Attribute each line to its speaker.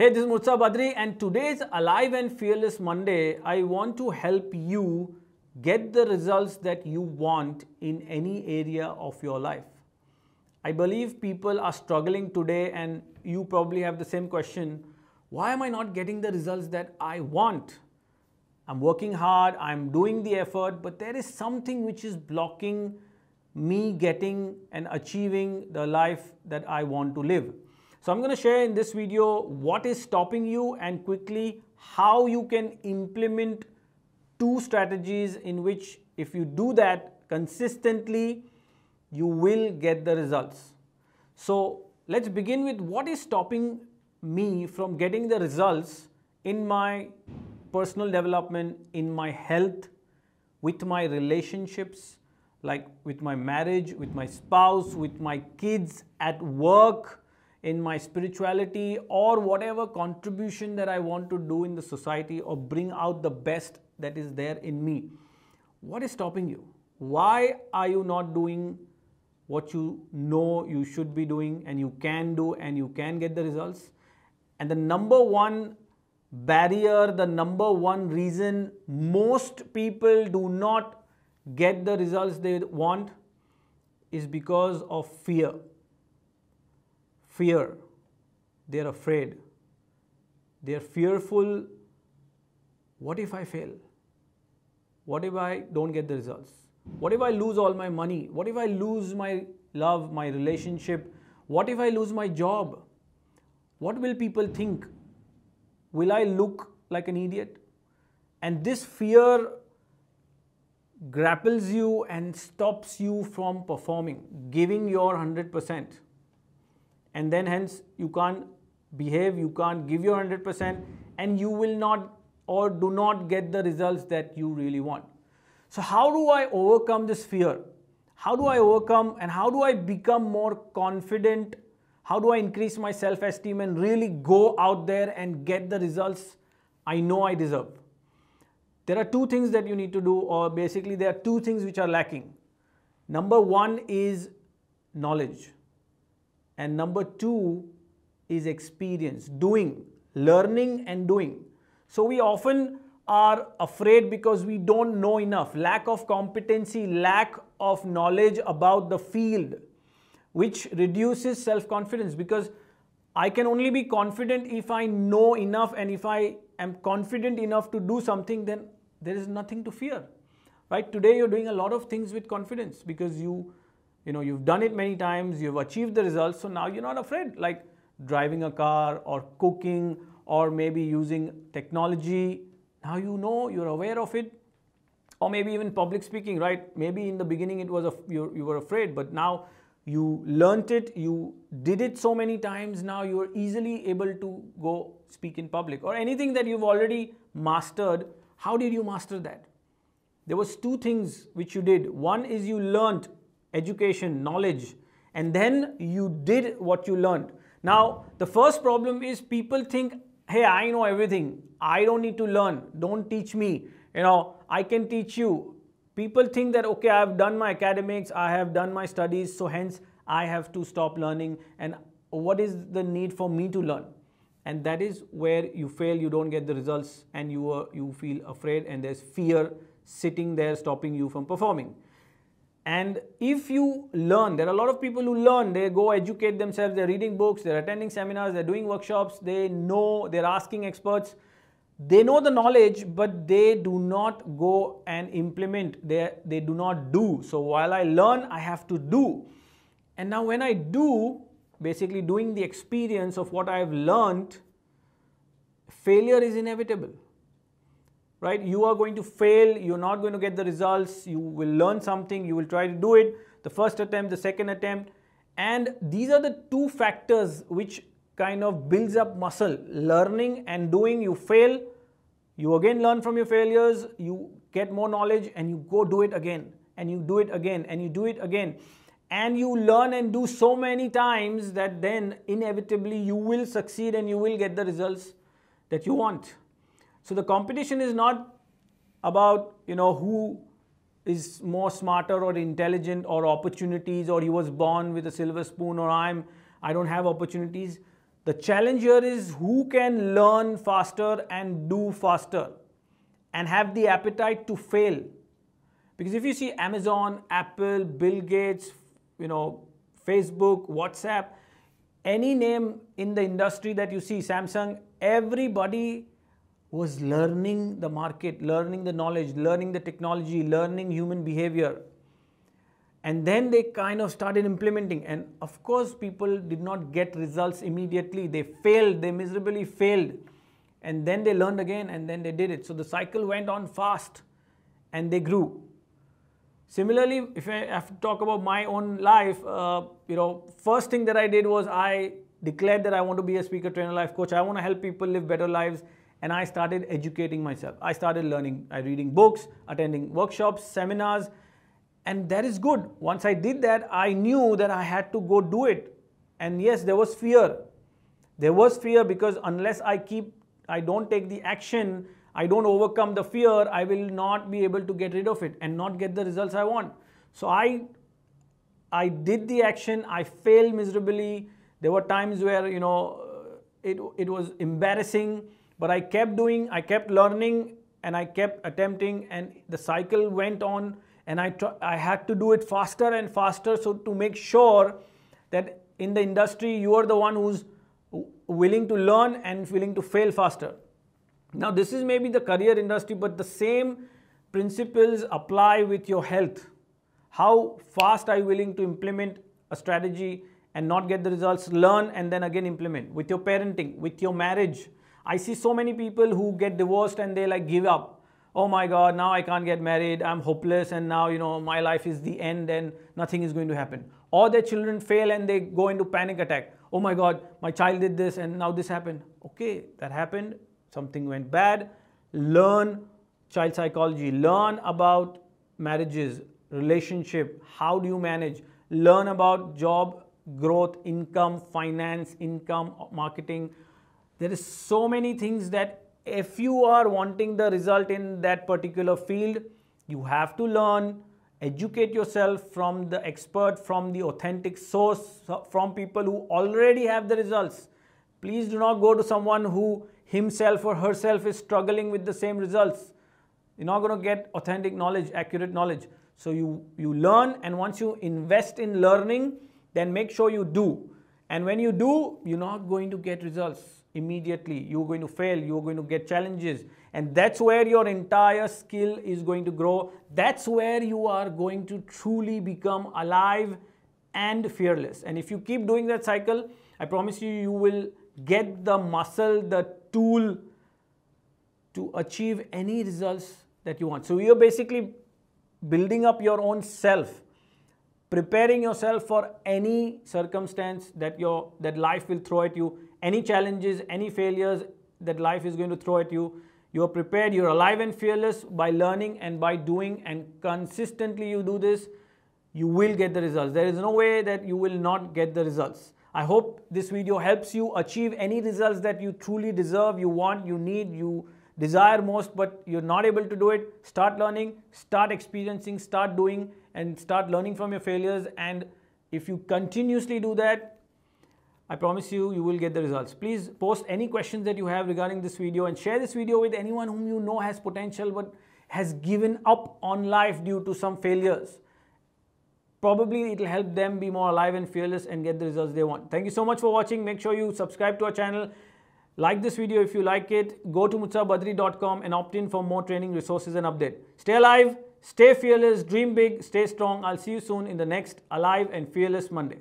Speaker 1: Hey, this is Murtaza Badri, and today's Alive and Fearless Monday. I want to help you get the results that you want in any area of your life. I believe people are struggling today, and you probably have the same question why am I not getting the results that I want? I'm working hard, I'm doing the effort, but there is something which is blocking me getting and achieving the life that I want to live. So I'm going to share in this video what is stopping you and quickly how you can implement two strategies in which if you do that consistently, you will get the results. So let's begin with what is stopping me from getting the results in my personal development, in my health, with my relationships, like with my marriage, with my spouse, with my kids, at work, in my spirituality, or whatever contribution that I want to do in the society or bring out the best that is there in me. What is stopping you? Why are you not doing what you know you should be doing and you can do and you can get the results? And the number one barrier, the number one reason most people do not get the results they want is because of fear. Fear. They're afraid. They're fearful. What if I fail? What if I don't get the results? What if I lose all my money? What if I lose my love, my relationship? What if I lose my job? What will people think? Will I look like an idiot? And this fear grapples you and stops you from performing, giving your 100%. And then, hence, you can't behave, you can't give your 100%, and you will not or do not get the results that you really want. So, how do I overcome this fear? How do I overcome and how do I become more confident how do I increase my self esteem and really go out there and get the results I know I deserve? There are two things that you need to do, or basically, there are two things which are lacking. Number one is knowledge, and number two is experience, doing, learning, and doing. So, we often are afraid because we don't know enough, lack of competency, lack of knowledge about the field which reduces self confidence because I can only be confident if I know enough and if I am confident enough to do something, then there is nothing to fear. Right? Today you're doing a lot of things with confidence because you, you know, you've done it many times, you've achieved the results, so now you're not afraid. Like driving a car or cooking or maybe using technology. Now you know, you're aware of it. Or maybe even public speaking, right? Maybe in the beginning it was a, you, you were afraid, but now you learnt it, you did it so many times, now you are easily able to go speak in public or anything that you've already mastered. How did you master that? There was two things which you did. One is you learnt education, knowledge, and then you did what you learned. Now, the first problem is people think, hey, I know everything. I don't need to learn. Don't teach me. You know, I can teach you people think that okay i have done my academics i have done my studies so hence i have to stop learning and what is the need for me to learn and that is where you fail you don't get the results and you are, you feel afraid and there's fear sitting there stopping you from performing and if you learn there are a lot of people who learn they go educate themselves they're reading books they're attending seminars they're doing workshops they know they're asking experts. They know the knowledge but they do not go and implement they, they do not do. So while i learn i have to do. And now when i do basically doing the experience of what i have learned failure is inevitable right? You are going to fail. You're not going to get the results. You will learn something. You will try to do it. The first attempt the second attempt. And these are the two factors which kind of builds up muscle. Learning and doing, you fail, you again learn from your failures, you get more knowledge, and you go do it again, and you do it again, and you do it again. And you learn and do so many times that then inevitably you will succeed and you will get the results that you want. So the competition is not about, you know, who is more smarter or intelligent or opportunities or he was born with a silver spoon or I'm I don't have opportunities. The challenge here is who can learn faster and do faster and have the appetite to fail. Because if you see Amazon, Apple, Bill Gates, you know, Facebook, WhatsApp, any name in the industry that you see, Samsung, everybody was learning the market, learning the knowledge, learning the technology, learning human behavior. And then they kind of started implementing. And of course, people did not get results immediately. They failed, they miserably failed. And then they learned again and then they did it. So the cycle went on fast and they grew. Similarly, if I have to talk about my own life, uh, you know, first thing that I did was I declared that I want to be a speaker, trainer, life coach. I want to help people live better lives, and I started educating myself. I started learning, I reading books, attending workshops, seminars, and that is good. Once I did that, I knew that I had to go do it, and yes, there was fear. There was fear because unless I keep, I don't take the action I don't overcome the fear, I will not be able to get rid of it and not get the results I want. So I, I did the action, I failed miserably. There were times where, you know, it, it was embarrassing, but I kept doing, I kept learning and I kept attempting and the cycle went on and I, I had to do it faster and faster so to make sure that in the industry you are the one who's willing to learn and willing to fail faster. Now, this is maybe the career industry, but the same principles apply with your health. How fast are you willing to implement a strategy and not get the results? Learn and then again implement. With your parenting, with your marriage. I see so many people who get divorced and they like give up. Oh my God, now I can't get married. I'm hopeless and now, you know, my life is the end and nothing is going to happen. Or their children fail and they go into panic attack. Oh my God, my child did this and now this happened. Okay, that happened something went bad, learn child psychology, learn about marriages, relationship, how do you manage, learn about job growth, income, finance, income, marketing. There is so many things that if you are wanting the result in that particular field, you have to learn, educate yourself from the expert, from the authentic source, from people who already have the results. Please do not go to someone who himself or herself is struggling with the same results. You're not going to get authentic knowledge, accurate knowledge. So you, you learn and once you invest in learning, then make sure you do. And when you do, you're not going to get results immediately. You're going to fail. You're going to get challenges. And that's where your entire skill is going to grow. That's where you are going to truly become alive and fearless. And if you keep doing that cycle, I promise you, you will get the muscle, the tool to achieve any results that you want. So you're basically building up your own self, preparing yourself for any circumstance that your that life will throw at you, any challenges, any failures that life is going to throw at you. You're prepared, you're alive and fearless by learning and by doing, and consistently you do this, you will get the results. There is no way that you will not get the results. I hope this video helps you achieve any results that you truly deserve, you want, you need, you desire most, but you're not able to do it. Start learning, start experiencing, start doing, and start learning from your failures. And if you continuously do that, I promise you, you will get the results. Please post any questions that you have regarding this video and share this video with anyone whom you know has potential but has given up on life due to some failures probably it will help them be more alive and fearless and get the results they want. Thank you so much for watching. Make sure you subscribe to our channel. Like this video if you like it. Go to murtazabadri.com and opt in for more training resources and update. Stay alive, stay fearless, dream big, stay strong. I'll see you soon in the next Alive and Fearless Monday.